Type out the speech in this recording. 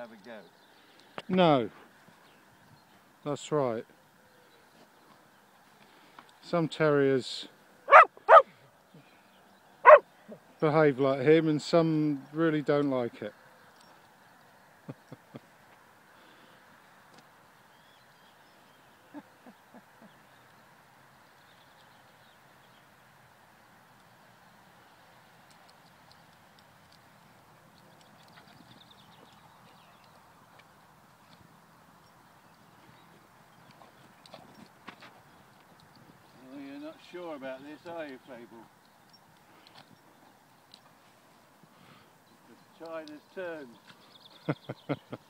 have a go. No. That's right. Some terriers behave like him and some really don't like it. sure about this, are you, Fable? The tide has turned.